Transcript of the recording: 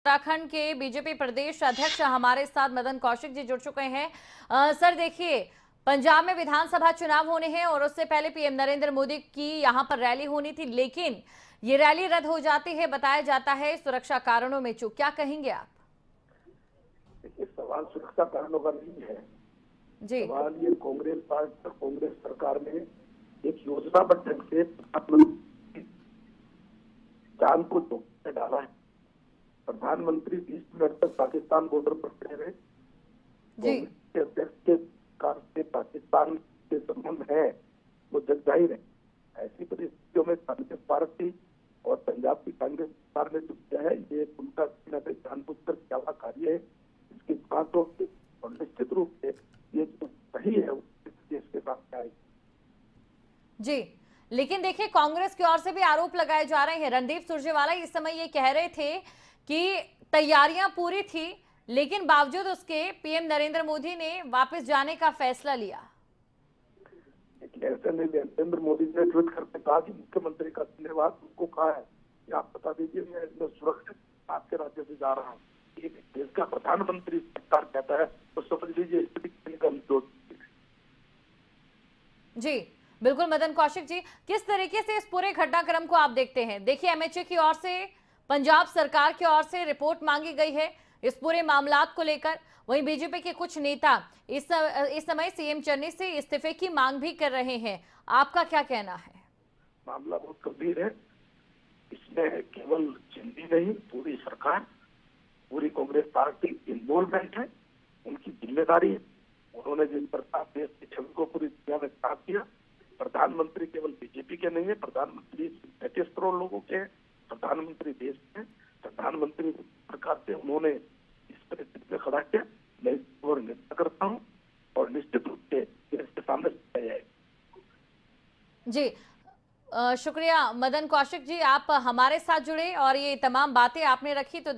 उत्तराखंड के बीजेपी प्रदेश अध्यक्ष हमारे साथ मदन कौशिक जी जुड़ चुके हैं। अ, सर देखिए पंजाब में विधानसभा चुनाव होने हैं और उससे पहले पीएम नरेंद्र मोदी की यहाँ पर रैली होनी थी लेकिन ये रैली रद्द हो जाती है बताया जाता है सुरक्षा कारणों में चूक। क्या कहेंगे आप? देखिए सवाल सुरक्षा कारणों का नहीं है। जी। सवाल ये कांग्रेस पार्टी कांग्रेस सरकार ने एक योजनाबद्ध ढंग से जान को डाला है। प्रधानमंत्री बीस मिनट तक पाकिस्तान बॉर्डर पर खड़े रहे। जी। के अध्यक्ष के कार से पाकिस्तान के संबंध है वो जग ज़ाहिर है। ऐसी परिस्थितियों में कांग्रेस पार्टी और पंजाब की कांग्रेस सरकार ने जो किया है ये उनका कहीं ना कहीं जानबूझकर किया हुआ कार्य है इसकी जाँच होगी और निश्चित रूप से ये जो सही है देश के सामने आएगी जी लेकिन देखिए कांग्रेस की ओर से भी आरोप लगाए जा रहे हैं। रणदीप सुरजेवाला इस समय ये कह रहे थे कि तैयारियाँ पूरी थी लेकिन बावजूद उसके पीएम नरेंद्र मोदी ने वापस जाने का फैसला लिया। नरेंद्र मोदी ने ट्वीट करके कहा कि मुख्यमंत्री का धन्यवाद उनको कहा है। कि आप बता दीजिए मैं सुरक्षित आपके राज्य से जा रहा हूँ। एक देश का प्रधानमंत्री सरकार कहता है तो समझ लीजिए स्थिति जी बिल्कुल मदन कौशिक जी किस तरीके से इस पूरे घटनाक्रम को आप देखते हैं? देखिए एमएचए की ओर से पंजाब सरकार की ओर से रिपोर्ट मांगी गई है। इस पूरे मामलात को लेकर वहीं बीजेपी के कुछ नेता इस समय सीएम चन्नी से इस्तीफे की मांग भी कर रहे हैं। आपका क्या कहना है? मामला बहुत गंभीर है। इसमें केवल चिंदी नहीं, पूरी सरकार, पूरी कांग्रेस पार्टी इन्वॉल्वमेंट है, उनकी ज़िम्मेदारी है। उन्होंने जिस प्रकार देश की छवि को पूरी दुनिया में खराब किया। प्रधानमंत्री केवल बीजेपी के नहीं है, प्रधानमंत्री पैंतीस करोड़ लोगों के हैं। प्रधानमंत्री देश के प्रधानमंत्री प्रकार से उन्होंने इस परिस्थिति में खड़ा किया। मैं और निंदा करता हूँ और निश्चित रूप से इसके सामने जाएगा। जी शुक्रिया। मदन कौशिक जी, आप हमारे साथ जुड़े और ये तमाम बातें आपने रखी तो